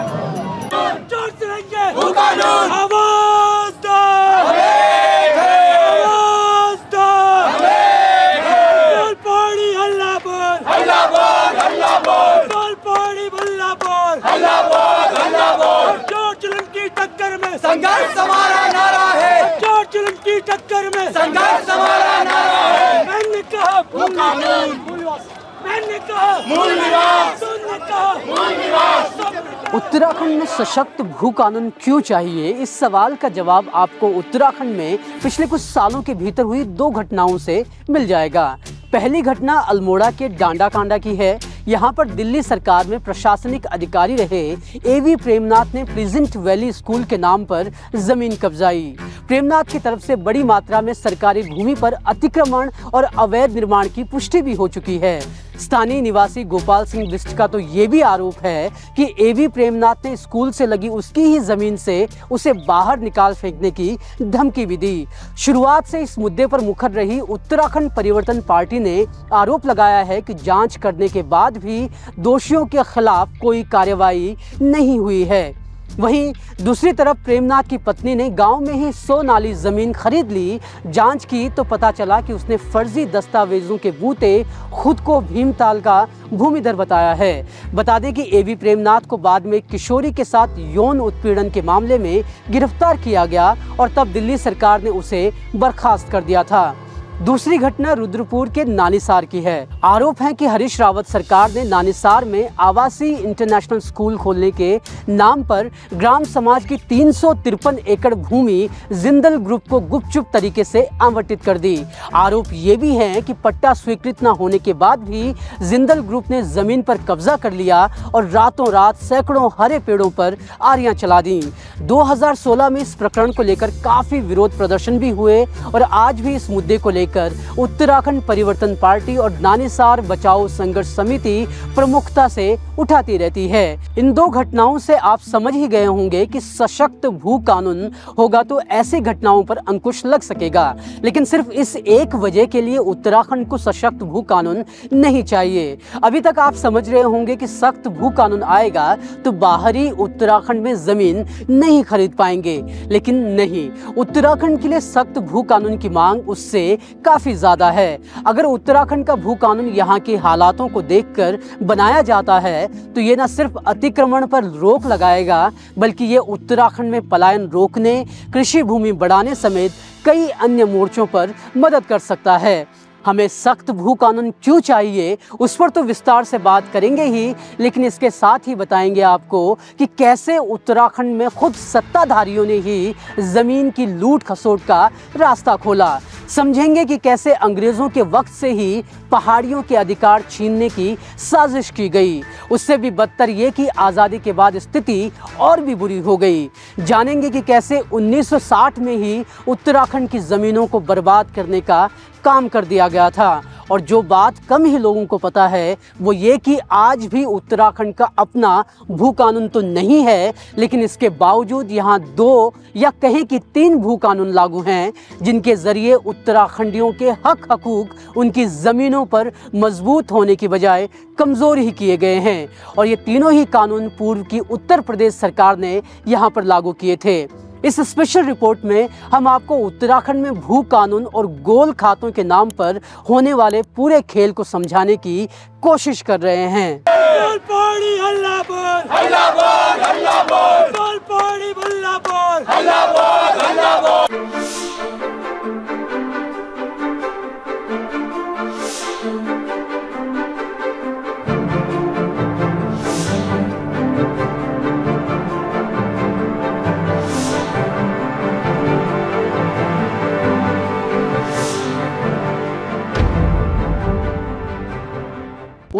ज़ोर से रहेंगे आवाज़ दो आवाज़ दो बोल पौड़ी हल्ला बोल हल्ला बोल हल्ला बोल बोल पौड़ी हल्ला बोल हल्ला बोल हल्ला बोल ज़ोर चलन की टक्कर में संघर्ष हमारा नारा है ज़ोर चलन की टक्कर में संघर्ष हमारा नारा है मैंने कहा मूल कानून मैंने कहा मूल निवास तुमने कहा मूल निवास उत्तराखंड में सशक्त भू कानून क्यों चाहिए? इस सवाल का जवाब आपको उत्तराखंड में पिछले कुछ सालों के भीतर हुई दो घटनाओं से मिल जाएगा। पहली घटना अल्मोड़ा के डांडा कांडा की है। यहाँ पर दिल्ली सरकार में प्रशासनिक अधिकारी रहे। एवी प्रेमनाथ ने प्लीजेंट वैली स्कूल के नाम पर ज़मीन कब्जाई। प्रेमनाथ की तरफ़ से बड़ी मात्रा में सरकारी भूमि पर अतिक्रमण और अवैध निर्माण की पुष्टि भी हो चुकी है। स्थानीय निवासी गोपाल सिंह बिस्ट का तो ये भी आरोप है कि एवी प्रेमनाथ ने स्कूल से लगी उसकी ही ज़मीन से उसे बाहर निकाल फेंकने की धमकी भी दी। शुरुआत से इस मुद्दे पर मुखर रही उत्तराखंड परिवर्तन पार्टी ने आरोप लगाया है कि जाँच करने के बाद भी दोषियों के खिलाफ कोई कार्रवाई नहीं हुई है। वहीं दूसरी तरफ़ प्रेमनाथ की पत्नी ने गाँव में ही सौ नाली ज़मीन खरीद ली। जाँच की तो पता चला कि उसने फर्जी दस्तावेजों के बूते खुद को भीमताल का भूमिधर बताया है। बता दें कि एवी प्रेमनाथ को बाद में किशोरी के साथ यौन उत्पीड़न के मामले में गिरफ़्तार किया गया और तब दिल्ली सरकार ने उसे बर्खास्त कर दिया था। दूसरी घटना रुद्रपुर के नानीसार की है। आरोप है कि हरीश रावत सरकार ने नानीसार में आवासीय इंटरनेशनल स्कूल खोलने के नाम पर ग्राम समाज की तीन सौ तिरपन एकड़ भूमि जिंदल ग्रुप को गुपचुप तरीके से आवंटित कर दी। आरोप ये भी है कि पट्टा स्वीकृत न होने के बाद भी जिंदल ग्रुप ने ज़मीन पर कब्जा कर लिया और रातों रात सैकड़ों हरे पेड़ों पर आरियाँ चला दी। 2016 में इस प्रकरण को लेकर काफ़ी विरोध प्रदर्शन भी हुए और आज भी इस मुद्दे को लेकर उत्तराखंड परिवर्तन पार्टी और नानीसार बचाओ संघर्ष समिति प्रमुखता से उठाती रहती है। इन दो घटनाओं से आप समझ ही गए होंगे कि सशक्त भू कानून होगा तो ऐसी घटनाओं पर अंकुश लग सकेगा। लेकिन सिर्फ़ इस एक वजह के लिए उत्तराखंड को सशक्त भू कानून नहीं चाहिए। अभी तक आप समझ रहे होंगे कि सख्त भू कानून आएगा तो बाहरी उत्तराखंड में ज़मीन नहीं खरीद पाएँगे। लेकिन नहीं, उत्तराखंड के लिए सख्त भू कानून की मांग उससे काफ़ी ज़्यादा है। अगर उत्तराखंड का भू कानून यहाँ के हालातों को देखकर बनाया जाता है तो ये न सिर्फ़ अतिक्रमण पर रोक लगाएगा, बल्कि ये उत्तराखंड में पलायन रोकने, कृषि भूमि बढ़ाने समेत कई अन्य मोर्चों पर मदद कर सकता है। हमें सख्त भू कानून क्यों चाहिए? उस पर तो विस्तार से बात करेंगे ही, लेकिन इसके साथ ही बताएँगे आपको कि कैसे उत्तराखंड में खुद सत्ताधारियों ने ही ज़मीन की लूट खसोट का रास्ता खोला। समझेंगे कि कैसे अंग्रेज़ों के वक्त से ही पहाड़ियों के अधिकार छीनने की साजिश की गई। उससे भी बदतर ये कि आज़ादी के बाद स्थिति और भी बुरी हो गई। जानेंगे कि कैसे 1960 में ही उत्तराखंड की ज़मीनों को बर्बाद करने का काम कर दिया गया था। और जो बात कम ही लोगों को पता है, वो ये कि आज भी उत्तराखंड का अपना भू कानून तो नहीं है, लेकिन इसके बावजूद यहाँ दो या कहें कि तीन भू कानून लागू हैं, जिनके ज़रिए उत्तराखंडियों के हक हकूक उनकी ज़मीनों पर मज़बूत होने की बजाय कमज़ोर ही किए गए हैं। और ये तीनों ही कानून पूर्व की उत्तर प्रदेश सरकार ने यहाँ पर लागू किए थे। इस स्पेशल रिपोर्ट में हम आपको उत्तराखंड में भू कानून और गोल खातों के नाम पर होने वाले पूरे खेल को समझाने की कोशिश कर रहे हैं। हल्ला बोल हल्ला बोल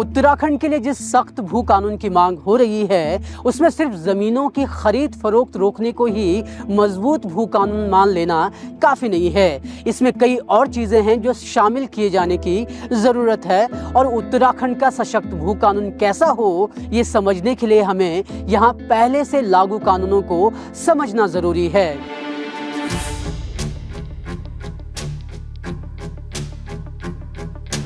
उत्तराखंड के लिए जिस सख्त भू कानून की मांग हो रही है, उसमें सिर्फ़ जमीनों की खरीद फरोख्त रोकने को ही मज़बूत भू कानून मान लेना काफ़ी नहीं है। इसमें कई और चीज़ें हैं जो शामिल किए जाने की ज़रूरत है और उत्तराखंड का सशक्त भू कानून कैसा हो, ये समझने के लिए हमें यहाँ पहले से लागू कानूनों को समझना ज़रूरी है।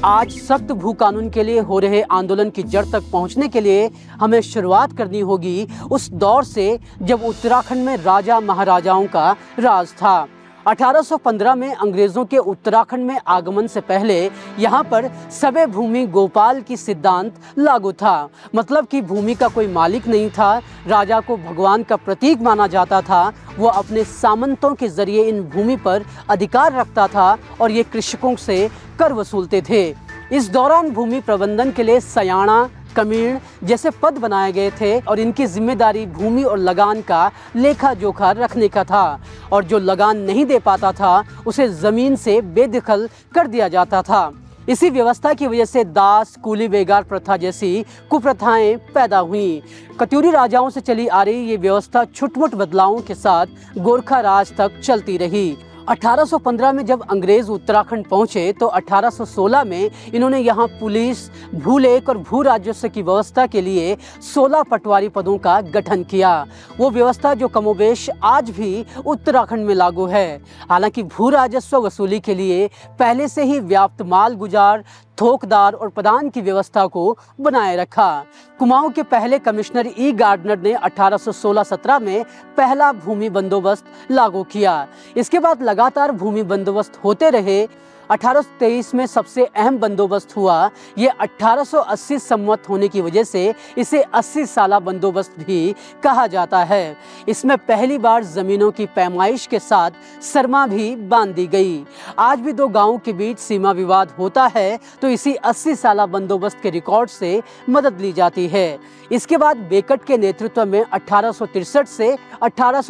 आज सख्त भू कानून के लिए हो रहे आंदोलन की जड़ तक पहुँचने के लिए हमें शुरुआत करनी होगी उस दौर से जब उत्तराखंड में राजा महाराजाओं का राज था। 1815 में अंग्रेज़ों के उत्तराखंड में आगमन से पहले यहाँ पर सबे भूमि गोपाल की सिद्धांत लागू था। मतलब कि भूमि का कोई मालिक नहीं था, राजा को भगवान का प्रतीक माना जाता था, वो अपने सामंतों के ज़रिए इन भूमि पर अधिकार रखता था और ये कृषकों से कर वसूलते थे। इस दौरान भूमि प्रबंधन के लिए सयाणा कमीण जैसे पद बनाए गए थे और इनकी ज़िम्मेदारी भूमि और लगान का लेखा जोखा रखने का था और जो लगान नहीं दे पाता था, उसे ज़मीन से बेदखल कर दिया जाता था। इसी व्यवस्था की वजह से दास, कूली, बेगार प्रथा जैसी कुप्रथाएँ पैदा हुई। कत्यूरी राजाओं से चली आ रही ये व्यवस्था छुटमुट बदलावों के साथ गोरखा राज तक चलती रही। 1815 में जब अंग्रेज़ उत्तराखंड पहुँचे तो 1816 में इन्होंने यहाँ पुलिस, भूलेख और भू राजस्व की व्यवस्था के लिए 16 पटवारी पदों का गठन किया। वो व्यवस्था जो कमोबेश आज भी उत्तराखंड में लागू है। हालाँकि भू राजस्व वसूली के लिए पहले से ही व्याप्त माल गुजार थोकदार और प्रदान की व्यवस्था को बनाए रखा। कुमाऊं के पहले कमिश्नर ई. गार्डनर ने 1816-17 में पहला भूमि बंदोबस्त लागू किया। इसके बाद लगातार भूमि बंदोबस्त होते रहे। 1823 में सबसे अहम बंदोबस्त हुआ। ये 1880 सम्मत होने की वजह से इसे 80 साला बंदोबस्त भी कहा जाता है। इसमें पहली बार जमीनों की पैमाइश के साथ सरमा भी बाँध दी गई। आज भी दो गाँवों के बीच सीमा विवाद होता है तो इसी 80 साला बंदोबस्त के रिकॉर्ड से मदद ली जाती है। इसके बाद बेकट के नेतृत्व में अठारह से अठारह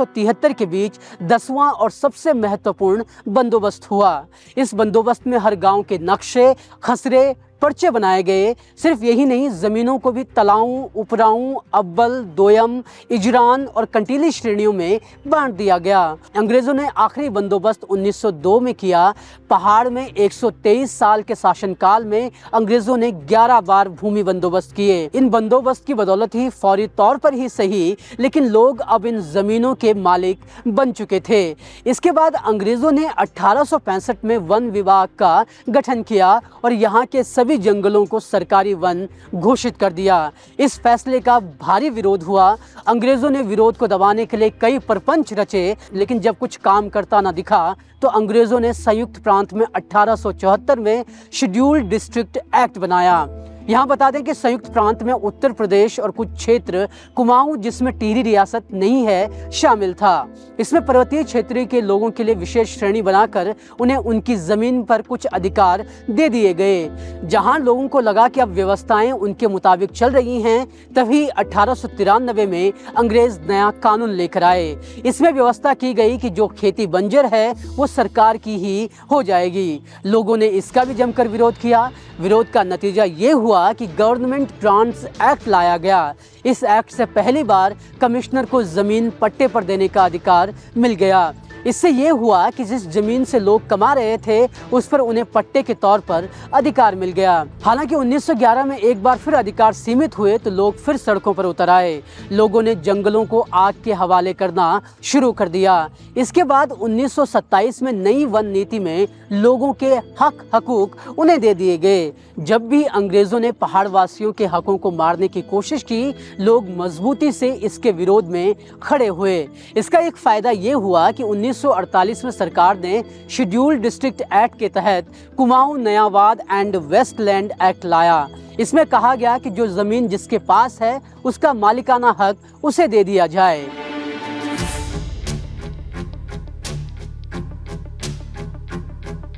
के बीच दसवां और सबसे महत्वपूर्ण बंदोबस्त हुआ। इस बंदोबस्त में हर गाँव के नक्शे, खसरे पर्चे बनाए गए। सिर्फ़ यही नहीं, ज़मीनों को भी तलाऊ, उपराऊ अब्बल दोयम, इजरान और कंटीली श्रेणियों में बांट दिया गया। अंग्रेज़ों ने आखिरी बंदोबस्त 1902 में किया। पहाड़ में 123 साल के शासनकाल में अंग्रेज़ों ने 11 बार भूमि बंदोबस्त किए। इन बंदोबस्त की बदौलत ही फौरी तौर पर ही सही, लेकिन लोग अब इन ज़मीनों के मालिक बन चुके थे। इसके बाद अंग्रेज़ों ने अठारह सौ पैंसठ में वन विभाग का गठन किया और यहाँ के सभी जंगलों को सरकारी वन घोषित कर दिया। इस फैसले का भारी विरोध हुआ। अंग्रेज़ों ने विरोध को दबाने के लिए कई प्रपंच रचे, लेकिन जब कुछ काम करता ना दिखा तो अंग्रेज़ों ने संयुक्त प्रांत में अठारह सौ चौहत्तर में शेड्यूल्ड डिस्ट्रिक्ट एक्ट बनाया। यहाँ बता दें कि संयुक्त प्रांत में उत्तर प्रदेश और कुछ क्षेत्र कुमाऊं, जिसमें टिहरी रियासत नहीं है, शामिल था। इसमें पर्वतीय क्षेत्र के लोगों के लिए विशेष श्रेणी बनाकर उन्हें उनकी ज़मीन पर कुछ अधिकार दे दिए गए। जहाँ लोगों को लगा कि अब व्यवस्थाएँ उनके मुताबिक चल रही हैं, तभी अठारह सौ तिरानबे में अंग्रेज़ नया कानून लेकर आए। इसमें व्यवस्था की गई कि जो खेती बंजर है, वो सरकार की ही हो जाएगी। लोगों ने इसका भी जमकर विरोध किया। विरोध का नतीजा ये हुआ कि गवर्नमेंट ट्रांस एक्ट लाया गया। इस एक्ट से पहली बार कमिश्नर को ज़मीन पट्टे पर देने का अधिकार मिल गया। इससे ये हुआ कि जिस ज़मीन से लोग कमा रहे थे, उस पर उन्हें पट्टे के तौर पर अधिकार मिल गया। हालाँकि 1911 में एक बार फिर अधिकार सीमित हुए तो लोग फिर सड़कों पर उतर आए। लोगों ने जंगलों को आग के हवाले करना शुरू कर दिया। इसके बाद 1927 में नई वन नीति में लोगों के हक, हकूक उन्हें दे दिए गए। जब भी अंग्रेज़ों ने पहाड़ वासियों के हकों को मारने की कोशिश की, लोग मजबूती से इसके विरोध में खड़े हुए। इसका एक फ़ायदा ये हुआ कि 1948 में सरकार ने शेड्यूल डिस्ट्रिक्ट एक्ट के तहत Kumaon, Nayabad and wasteland act लाया। इसमें कहा गया कि जो ज़मीन जिसके पास है, उसका मालिकाना हक उसे दे दिया जाए।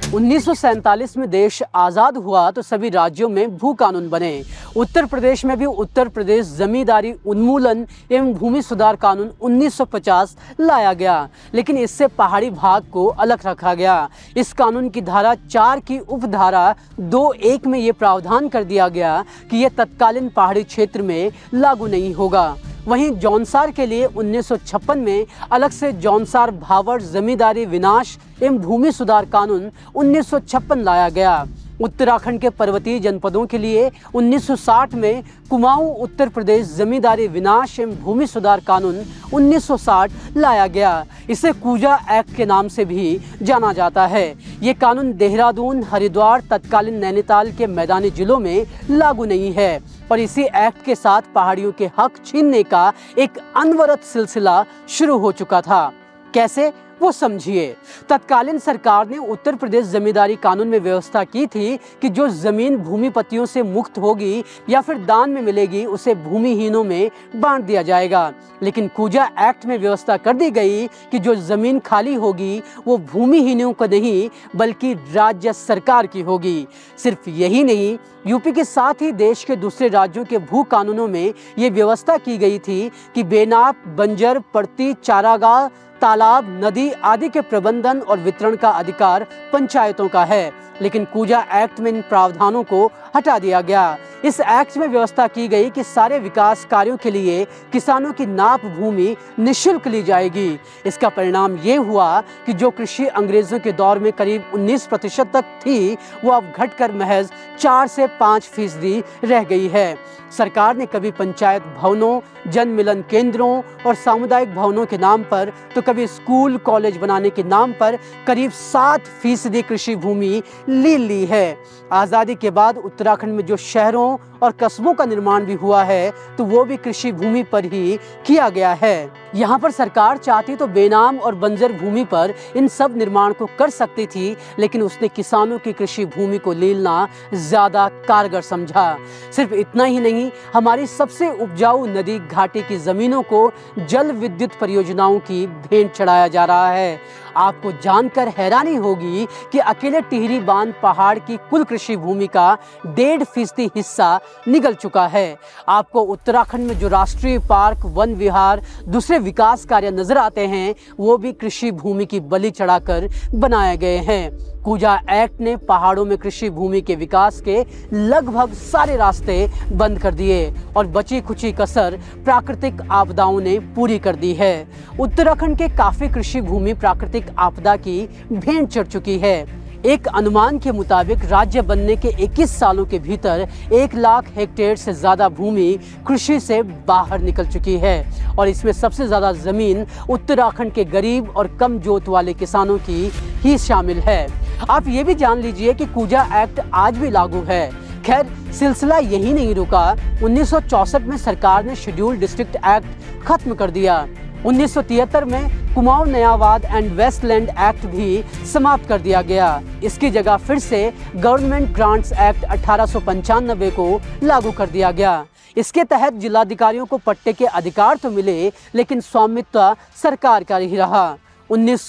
1947 में देश आज़ाद हुआ तो सभी राज्यों में भू कानून बने। उत्तर प्रदेश में भी उत्तर प्रदेश जमींदारी उन्मूलन एवं भूमि सुधार कानून 1950 लाया गया, लेकिन इससे पहाड़ी भाग को अलग रखा गया। इस कानून की धारा चार की उपधारा दो एक में ये प्रावधान कर दिया गया कि यह तत्कालीन पहाड़ी क्षेत्र में लागू नहीं होगा। वहीं जौनसार के लिए 1956 में अलग से जौनसार भावर जमींदारी विनाश एवं भूमि सुधार कानून 1956 लाया गया। उत्तराखंड के पर्वतीय जनपदों के लिए 1960 में कुमाऊं, उत्तर प्रदेश, जमींदारी विनाश एवं भूमि सुधार कानून 1960 लाया गया। इसे कूजा एक्ट के नाम से भी जाना जाता है। ये कानून देहरादून, हरिद्वार, तत्कालीन नैनीताल के मैदानी जिलों में लागू नहीं है। और इसी एक्ट के साथ पहाड़ियों के हक छीनने का एक अनवरत सिलसिला शुरू हो चुका था। कैसे? वो समझिए, तत्कालीन सरकार ने उत्तर प्रदेश जमींदारी कानून में व्यवस्था की थी कि जो ज़मीन भूमिपतियों से मुक्त होगी या फिर दान में मिलेगी, उसे भूमिहीनों में बांट दिया जाएगा। लेकिन कूजा एक्ट में व्यवस्था कर दी गई कि जो ज़मीन खाली होगी, वो भूमिहीनों को नहीं, बल्कि राज्य सरकार की होगी। सिर्फ़ यही नहीं, यूपी के साथ ही देश के दूसरे राज्यों के भू कानूनों में ये व्यवस्था की गई थी कि बेनाप, बंजर पड़ती चारागाह तालाब नदी आदि के प्रबंधन और वितरण का अधिकार पंचायतों का है। लेकिन कूजा एक्ट में इन प्रावधानों को हटा दिया गया। इस एक्ट में व्यवस्था की गई कि सारे विकास कार्यों के लिए किसानों की नाप भूमि निशुल्क ली जाएगी। इसका परिणाम ये हुआ कि जो कृषि अंग्रेज़ों के दौर में करीब 19 प्रतिशत तक थी, वो अब घटकर महज चार से पाँच फ़ीसदी रह गई है। सरकार ने कभी पंचायत भवनों जन मिलन केंद्रों और सामुदायिक भवनों के नाम पर तो कभी स्कूल, कॉलेज बनाने के नाम पर करीब सात फ़ीसदी कृषि भूमि ले ली है। आज़ादी के बाद उत्तराखंड में जो शहरों और कस्बों का निर्माण भी हुआ है तो वो भी कृषि भूमि पर ही किया गया है। यहाँ पर सरकार चाहती तो बेनाम और बंजर भूमि पर इन सब निर्माण को कर सकती थी, लेकिन उसने किसानों की कृषि भूमि को लीलना ज़्यादा कारगर समझा। सिर्फ़ इतना ही नहीं, हमारी सबसे उपजाऊ नदी घाटी की जमीनों को जल विद्युत परियोजनाओं की भेंट चढ़ाया जा रहा है। आपको जानकर हैरानी होगी कि अकेले टिहरी बाँध पहाड़ की कुल कृषि भूमि का डेढ़ फ़ीसदी हिस्सा निकल चुका है। आपको उत्तराखंड में जो राष्ट्रीय पार्क, वन विहार, दूसरे विकास कार्य नज़र आते हैं, वो भी कृषि भूमि की बलि चढ़ाकर बनाए गए हैं। कूजा एक्ट ने पहाड़ों में कृषि भूमि के विकास के लगभग सारे रास्ते बंद कर दिए और बची खुची कसर प्राकृतिक आपदाओं ने पूरी कर दी है। उत्तराखंड के काफ़ी कृषि भूमि प्राकृतिक आपदा की भेंट चढ़ चुकी है। एक अनुमान के मुताबिक राज्य बनने के 21 सालों के भीतर एक लाख हेक्टेयर से ज़्यादा भूमि कृषि से बाहर निकल चुकी है और इसमें सबसे ज़्यादा ज़मीन उत्तराखंड के गरीब और कम जोत वाले किसानों की ही शामिल है। आप ये भी जान लीजिए कि कूजा एक्ट आज भी लागू है। खैर, सिलसिला यही नहीं रुका। उन्नीस में सरकार ने शेड्यूल डिस्ट्रिक्ट एक्ट खत्म कर दिया। 1973 में Kumaon Nayabad and wasteland act भी समाप्त कर दिया गया। इसकी जगह फिर से गवर्नमेंट ग्रांट्स एक्ट अठारह को लागू कर दिया गया। इसके तहत जिलाधिकारियों को पट्टे के अधिकार तो मिले, लेकिन स्वामित्व सरकार का ही रहा। उन्नीस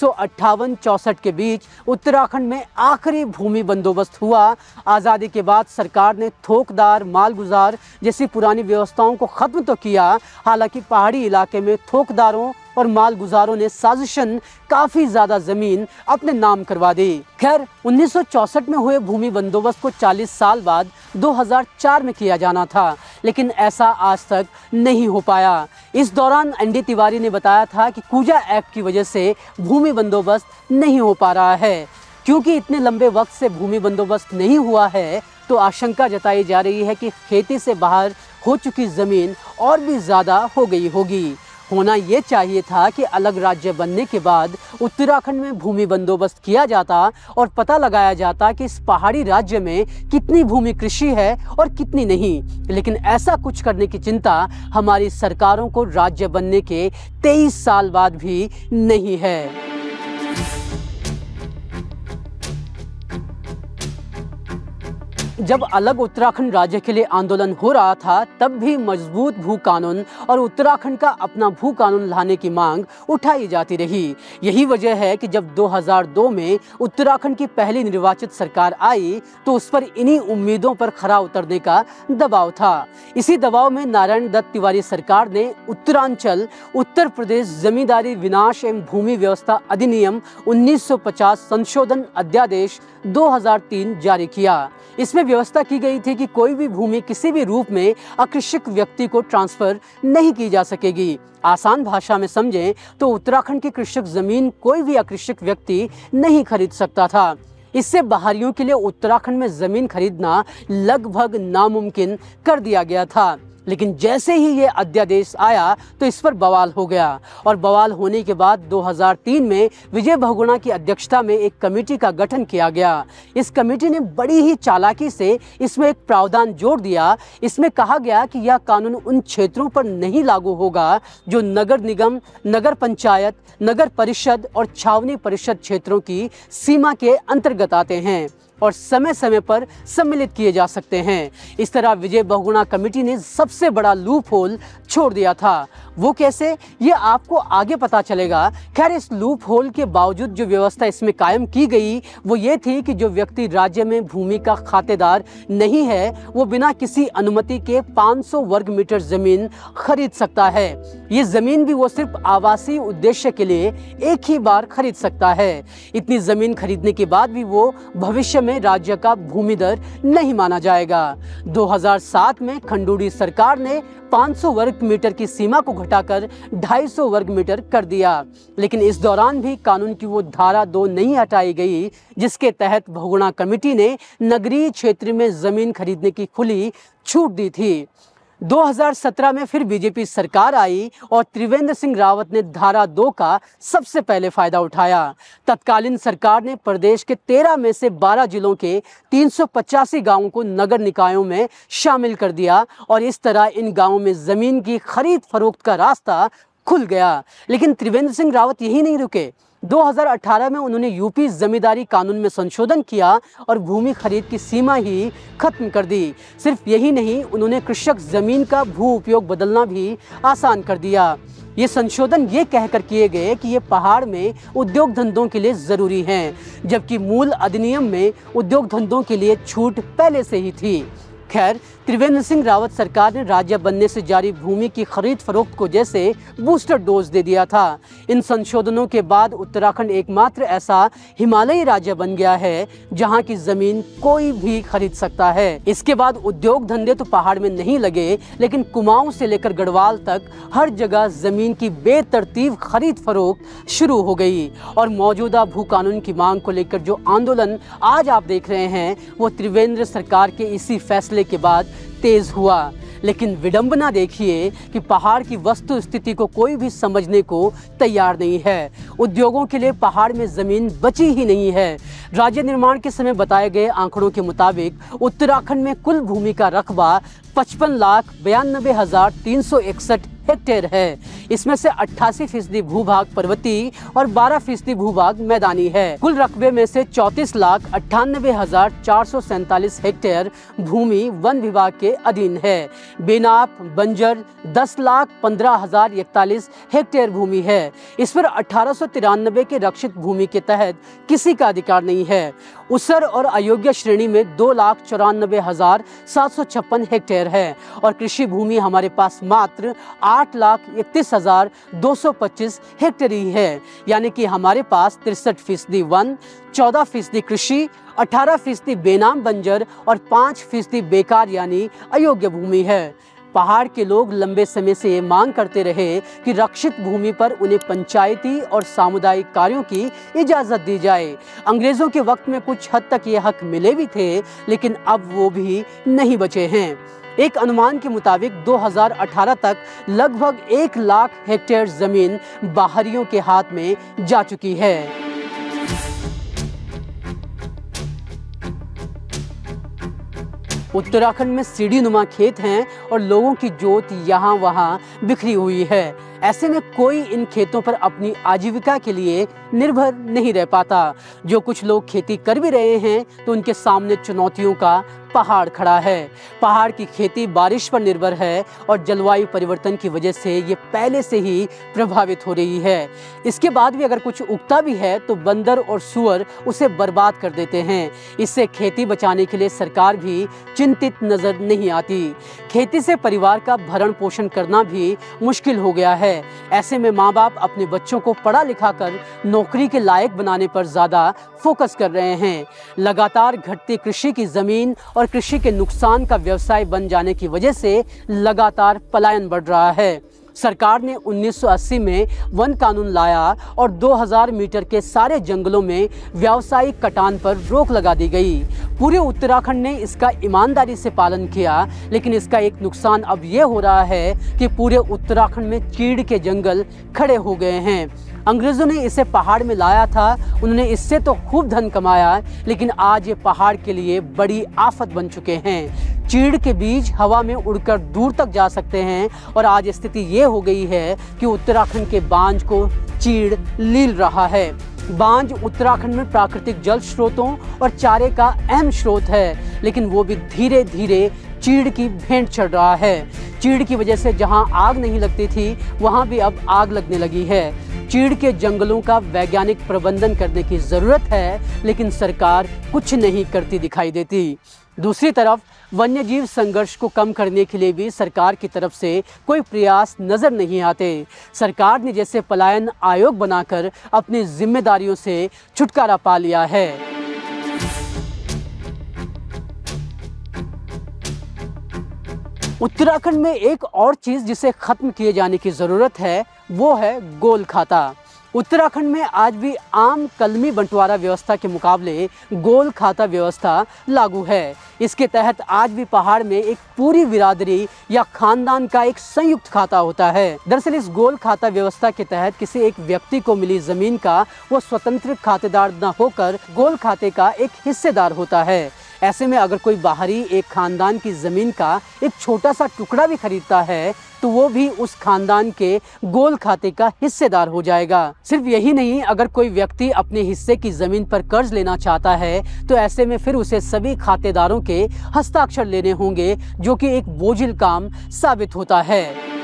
चौसठ के बीच उत्तराखंड में आखिरी भूमि बंदोबस्त हुआ। आज़ादी के बाद सरकार ने थोकदार मालगुजार जैसी पुरानी व्यवस्थाओं को ख़त्म तो किया, हालाँकि पहाड़ी इलाके में थोकदारों और माल गुजारों ने साजिशन, काफ़ी ज़्यादा ज़मीन अपने नाम करवा दी। खैर 1964 में हुए भूमि बंदोबस्त को 40 साल बाद 2004 में किया जाना था, लेकिन ऐसा आज तक नहीं हो पाया। इस दौरान एनडी तिवारी ने बताया था कि कूजा एक्ट की वजह से भूमि बंदोबस्त नहीं हो पा रहा है। क्योंकि इतने लंबे वक्त से भूमि बंदोबस्त नहीं हुआ है तो आशंका जताई जा रही है कि खेती से बाहर हो चुकी ज़मीन और भी ज़्यादा हो गई होगी। होना ये चाहिए था कि अलग राज्य बनने के बाद उत्तराखंड में भूमि बंदोबस्त किया जाता और पता लगाया जाता कि इस पहाड़ी राज्य में कितनी भूमि कृषि है और कितनी नहीं। लेकिन ऐसा कुछ करने की चिंता हमारी सरकारों को राज्य बनने के 23 साल बाद भी नहीं है। जब अलग उत्तराखंड राज्य के लिए आंदोलन हो रहा था, तब भी मज़बूत भू कानून और उत्तराखंड का अपना भू कानून लाने की मांग उठाई जाती रही। यही वजह है कि जब 2002 में उत्तराखंड की पहली निर्वाचित सरकार आई तो उस पर इन्हीं उम्मीदों पर खरा उतरने का दबाव था। इसी दबाव में नारायण दत्त तिवारी सरकार ने उत्तरांचल, उत्तर प्रदेश जमींदारी विनाश एवं भूमि व्यवस्था अधिनियम 1950 संशोधन अध्यादेश 2003 जारी किया। इसमें व्यवस्था की गई थी कि कोई भी भूमि किसी भी रूप में अकृषक व्यक्ति को ट्रांसफ़र नहीं की जा सकेगी। आसान भाषा में समझें तो उत्तराखंड की कृषक ज़मीन कोई भी अकृषक व्यक्ति नहीं खरीद सकता था। इससे बाहरियों के लिए उत्तराखंड में ज़मीन खरीदना लगभग नामुमकिन कर दिया गया था। लेकिन जैसे ही ये अध्यादेश आया तो इस पर बवाल हो गया। और बवाल होने के बाद 2003 में विजय बहुगुणा की अध्यक्षता में एक कमेटी का गठन किया गया। इस कमेटी ने बड़ी ही चालाकी से इसमें एक प्रावधान जोड़ दिया। इसमें कहा गया कि यह कानून उन क्षेत्रों पर नहीं लागू होगा, जो नगर निगम, नगर पंचायत, नगर परिषद और छावनी परिषद क्षेत्रों की सीमा के अंतर्गत आते हैं। और समय समय पर सम्मिलित किए जा सकते हैं। इस तरह विजय बहुगुणा कमेटी ने सबसे बड़ा लूप होल छोड़ दिया था। वो कैसे? ये आपको आगे पता चलेगा। खैर, इस लूप होल के बावजूद जो व्यवस्था इसमें कायम की गई, वो ये थी कि जो व्यक्ति राज्य में भूमि का खातेदार नहीं है, वो बिना किसी अनुमति के 500 वर्ग मीटर ज़मीन खरीद सकता है। ये ज़मीन भी वो सिर्फ़ आवासीय उद्देश्य के लिए एक ही बार खरीद सकता है। इतनी ज़मीन खरीदने के बाद भी वो भविष्य में राज्य का भूमि दर नहीं माना जाएगा। 2007 में खंडूरी सरकार ने 500 वर्ग मीटर की सीमा को घटाकर 250 वर्ग मीटर कर दिया। लेकिन इस दौरान भी कानून की वो धारा दो नहीं हटाई गई, जिसके तहत भगुणा कमेटी ने नगरीय क्षेत्र में ज़मीन खरीदने की खुली छूट दी थी। 2017 में फिर बीजेपी सरकार आई और त्रिवेंद्र सिंह रावत ने धारा दो का सबसे पहले फ़ायदा उठाया। तत्कालीन सरकार ने प्रदेश के 13 में से 12 जिलों के तीन गाँवों को नगर निकायों में शामिल कर दिया और इस तरह इन गाँवों में ज़मीन की खरीद फरोख्त का रास्ता खुल गया। लेकिन त्रिवेंद्र सिंह रावत यही नहीं रुके। 2018 में उन्होंने यूपी जमींदारी कानून में संशोधन किया और भूमि खरीद की सीमा ही खत्म कर दी। सिर्फ़ यही नहीं, उन्होंने कृषक ज़मीन का भू उपयोग बदलना भी आसान कर दिया। ये संशोधन ये कहकर किए गए कि ये पहाड़ में उद्योग धंधों के लिए ज़रूरी हैं, जबकि मूल अधिनियम में उद्योग धंधों के लिए छूट पहले से ही थी। खैर, त्रिवेंद्र सिंह रावत सरकार ने राज्य बनने से जारी भूमि की खरीद फरोख्त को जैसे बूस्टर डोज दे दिया था। इन संशोधनों के बाद उत्तराखंड एकमात्र ऐसा हिमालयी राज्य बन गया है, जहाँ की ज़मीन कोई भी खरीद सकता है। इसके बाद उद्योग धंधे तो पहाड़ में नहीं लगे, लेकिन कुमाऊं से लेकर गढ़वाल तक हर जगह ज़मीन की बेतरतीब खरीद फरोख्त शुरू हो गई। और मौजूदा भू कानून की मांग को लेकर जो आंदोलन आज आप देख रहे हैं, वो त्रिवेंद्र सरकार के इसी फैसले के बाद तेज हुआ। लेकिन विडंबना देखिए कि पहाड़ की वस्तु स्थिति को कोई भी समझने को तैयार नहीं है। उद्योगों के लिए पहाड़ में ज़मीन बची ही नहीं है। राज्य निर्माण के समय बताए गए आंकड़ों के मुताबिक उत्तराखंड में कुल भूमि का रकबा पचपन लाख बयानबे हज़ार तीन सौ इकसठ हेक्टेयर है। इसमें से अट्ठासी फ़ीसदी भूभाग पर्वतीय और 12 फ़ीसदी भूभाग मैदानी है। कुल रकबे में से चौतीस लाख अट्ठानबे हज़ार चार सौ सैतालीस हेक्टेयर भूमि वन विभाग के अधीन है। बेनाप, बंजर, दस लाख पंद्रह हज़ार इकतालीस हेक्टेयर भूमि है। इस पर अठारह सौ तिरानबे के रक्षित भूमि के तहत किसी का अधिकार नहीं है। उसर और अयोग्य श्रेणी में दो लाख चौरानबे हज़ार सात सौ छप्पन हेक्टेयर है और कृषि भूमि हमारे पास मात्र आठ लाख इकतीस हज़ार दो सौ पच्चीस हेक्टेयर ही है। यानी कि हमारे पास तिरसठ फ़ीसदी वन, चौदह फ़ीसदी कृषि, अठारह फ़ीसदी बेनाम बंजर और पाँच फ़ीसदी बेकार यानी अयोग्य भूमि है। पहाड़ के लोग लंबे समय से ये मांग करते रहे कि रक्षित भूमि पर उन्हें पंचायती और सामुदायिक कार्यों की इजाज़त दी जाए। अंग्रेज़ों के वक्त में कुछ हद तक ये हक मिले भी थे, लेकिन अब वो भी नहीं बचे हैं। एक अनुमान के मुताबिक 2018 तक लगभग एक लाख हेक्टेयर ज़मीन बाहरियों के हाथ में जा चुकी है। उत्तराखंड में सीढ़ी नुमा खेत हैं और लोगों की जोत यहाँ वहाँ बिखरी हुई है। ऐसे में कोई इन खेतों पर अपनी आजीविका के लिए निर्भर नहीं रह पाता। जो कुछ लोग खेती कर भी रहे हैं तो उनके सामने चुनौतियों का पहाड़ खड़ा है। पहाड़ की खेती बारिश पर निर्भर है और जलवायु परिवर्तन की वजह से ये पहले से ही प्रभावित हो रही है। इसके बाद भी अगर कुछ उगता भी है तो बंदर और सुअर उसे बर्बाद कर देते हैं। इससे खेती बचाने के लिए सरकार भी चिंतित नज़र नहीं आती। खेती से परिवार का भरण पोषण करना भी मुश्किल हो गया है। ऐसे में माँ बाप अपने बच्चों को पढ़ा लिखा कर नौकरी के लायक बनाने पर ज़्यादा फोकस कर रहे हैं। लगातार घटती कृषि की ज़मीन कृषि के नुकसान का व्यवसाय बन जाने की वजह से लगातार पलायन बढ़ रहा है। सरकार ने 1980 में वन कानून लाया और 2000 मीटर के सारे जंगलों में व्यावसायिक कटान पर रोक लगा दी गई। पूरे उत्तराखंड ने इसका ईमानदारी से पालन किया, लेकिन इसका एक नुकसान अब ये हो रहा है कि पूरे उत्तराखंड में चीड़ के जंगल खड़े हो गए हैं। अंग्रेज़ों ने इसे पहाड़ में लाया था, उन्होंने इससे तो खूब धन कमाया, लेकिन आज ये पहाड़ के लिए बड़ी आफत बन चुके हैं। चीड़ के बीज हवा में उड़कर दूर तक जा सकते हैं, और आज स्थिति ये हो गई है कि उत्तराखंड के बांझ को चीड़ लील रहा है। बांझ उत्तराखंड में प्राकृतिक जल स्रोतों और चारे का अहम स्रोत है, लेकिन वो भी धीरे धीरे चीड़ की भेंट चढ़ रहा है। चीड़ की वजह से जहाँ आग नहीं लगती थी, वहाँ भी अब आग लगने लगी है। चीड़ के जंगलों का वैज्ञानिक प्रबंधन करने की ज़रूरत है, लेकिन सरकार कुछ नहीं करती दिखाई देती। दूसरी तरफ़, वन्यजीव संघर्ष को कम करने के लिए भी सरकार की तरफ़ से कोई प्रयास नज़र नहीं आते। सरकार ने जैसे पलायन आयोग बनाकर अपनी जिम्मेदारियों से छुटकारा पा लिया है। उत्तराखंड में एक और चीज़ जिसे ख़त्म किए जाने की ज़रूरत है वो है गोल खाता। उत्तराखंड में आज भी आम कलमी बंटवारा व्यवस्था के मुकाबले गोल खाता व्यवस्था लागू है। इसके तहत आज भी पहाड़ में एक पूरी बिरादरी या खानदान का एक संयुक्त खाता होता है। दरअसल इस गोल खाता व्यवस्था के तहत किसी एक व्यक्ति को मिली ज़मीन का वो स्वतंत्र खातेदार न होकर गोल खाते का एक हिस्सेदार होता है। ऐसे में अगर कोई बाहरी एक खानदान की ज़मीन का एक छोटा सा टुकड़ा भी खरीदता है तो वो भी उस खानदान के गोल खाते का हिस्सेदार हो जाएगा। सिर्फ़ यही नहीं, अगर कोई व्यक्ति अपने हिस्से की ज़मीन पर कर्ज लेना चाहता है तो ऐसे में फिर उसे सभी खातेदारों के हस्ताक्षर लेने होंगे, जो कि एक बोझिल काम साबित होता है।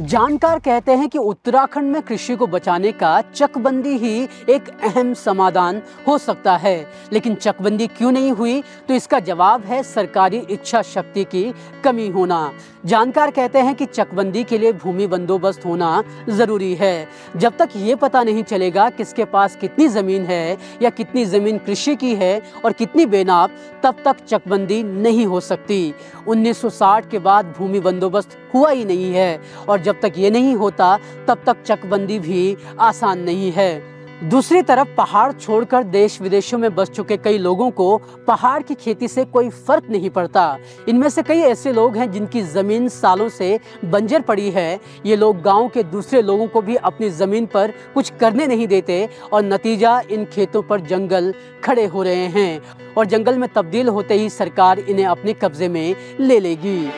जानकार कहते हैं कि उत्तराखंड में कृषि को बचाने का चकबंदी ही एक अहम समाधान हो सकता है। लेकिन चकबंदी क्यों नहीं हुई? तो इसका जवाब है सरकारी इच्छा शक्ति की कमी होना। जानकार कहते हैं कि चकबंदी के लिए भूमि बंदोबस्त होना ज़रूरी है। जब तक ये पता नहीं चलेगा किसके पास कितनी ज़मीन है या कितनी ज़मीन कृषि की है और कितनी बेनाप तब तक चकबंदी नहीं हो सकती। 1960 के बाद भूमि बंदोबस्त हुआ ही नहीं है और जब तक ये नहीं होता, तब तक चकबंदी भी आसान नहीं है। दूसरी तरफ़ पहाड़ छोड़कर देश विदेशों में बस चुके कई लोगों को पहाड़ की खेती से कोई फ़र्क नहीं पड़ता। इनमें से कई ऐसे लोग हैं जिनकी ज़मीन सालों से बंजर पड़ी है। ये लोग गाँव के दूसरे लोगों को भी अपनी ज़मीन पर कुछ करने नहीं देते और नतीजा इन खेतों पर जंगल खड़े हो रहे हैं और जंगल में तब्दील होते ही सरकार इन्हें अपने कब्जे में ले लेगी।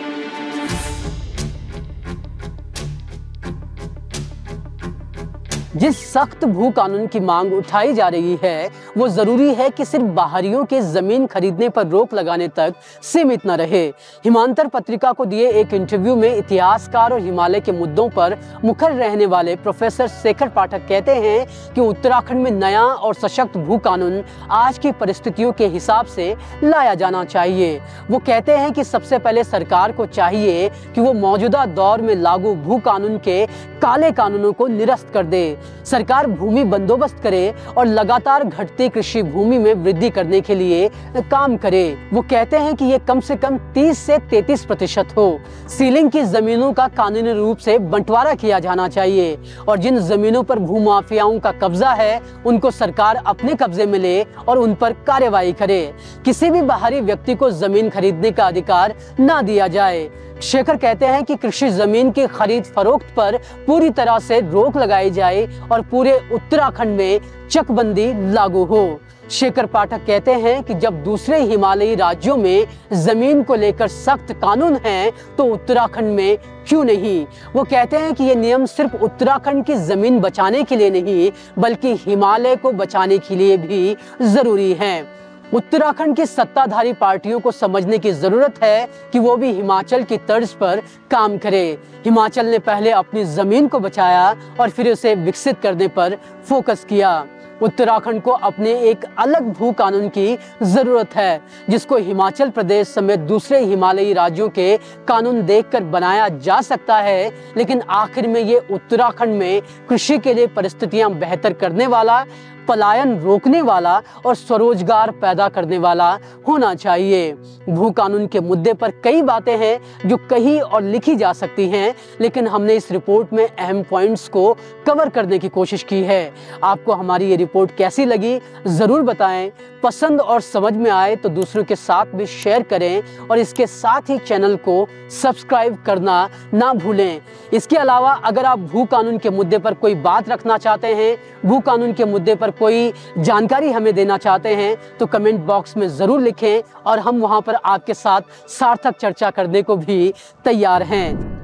जिस सख्त भू कानून की मांग उठाई जा रही है, वो ज़रूरी है कि सिर्फ़ बाहरियों के ज़मीन खरीदने पर रोक लगाने तक सीमित न रहे। हिमांतर पत्रिका को दिए एक इंटरव्यू में इतिहासकार और हिमालय के मुद्दों पर मुखर रहने वाले प्रोफेसर शेखर पाठक कहते हैं कि उत्तराखंड में नया और सशक्त भू कानून आज की परिस्थितियों के हिसाब से लाया जाना चाहिए। वो कहते हैं कि सबसे पहले सरकार को चाहिए कि वो मौजूदा दौर में लागू भू कानून के काले कानूनों को निरस्त कर दे। सरकार भूमि बंदोबस्त करे और लगातार घटती कृषि भूमि में वृद्धि करने के लिए काम करे। वो कहते हैं कि ये कम से कम 30 से 33 प्रतिशत हो। सीलिंग की जमीनों का कानूनी रूप से बंटवारा किया जाना चाहिए और जिन जमीनों पर भूमाफियाओं का कब्जा है, उनको सरकार अपने कब्जे में ले और उन पर कार्यवाही करे। किसी भी बाहरी व्यक्ति को ज़मीन खरीदने का अधिकार न दिया जाए। शेखर कहते हैं कि कृषि ज़मीन की खरीद फरोख्त पर पूरी तरह से रोक लगाई जाए और पूरे उत्तराखंड में चकबंदी लागू हो। शेखर पाठक कहते हैं कि जब दूसरे हिमालयी राज्यों में ज़मीन को लेकर सख्त कानून हैं, तो उत्तराखंड में क्यों नहीं? वो कहते हैं कि ये नियम सिर्फ़ उत्तराखंड की ज़मीन बचाने के लिए नहीं बल्कि हिमालय को बचाने के लिए भी ज़रूरी है। उत्तराखंड की सत्ताधारी पार्टियों को समझने की ज़रूरत है कि वो भी हिमाचल की तर्ज पर काम करे। हिमाचल ने पहले अपनी ज़मीन को बचाया और फिर उसे विकसित करने पर फोकस किया। उत्तराखंड को अपने एक अलग भू कानून की ज़रूरत है, जिसको हिमाचल प्रदेश समेत दूसरे हिमालयी राज्यों के कानून देखकर बनाया जा सकता है। लेकिन आखिर में ये उत्तराखंड में कृषि के लिए परिस्थितियाँ बेहतर करने वाला पलायन रोकने वाला और स्वरोजगार पैदा करने वाला होना चाहिए। भू कानून के मुद्दे पर कई बातें हैं जो कही और लिखी जा सकती हैं, लेकिन हमने इस रिपोर्ट में अहम पॉइंट्स को कवर करने की कोशिश की है। आपको हमारी ये रिपोर्ट कैसी लगी, ज़रूर बताएँ। पसंद और समझ में आए तो दूसरों के साथ भी शेयर करें और इसके साथ ही चैनल को सब्सक्राइब करना ना भूलें। इसके अलावा अगर आप भू कानून के मुद्दे पर कोई बात रखना चाहते हैं, भू कानून के मुद्दे पर कोई जानकारी हमें देना चाहते हैं तो कमेंट बॉक्स में ज़रूर लिखें और हम वहाँ पर आपके साथ सार्थक चर्चा करने को भी तैयार हैं।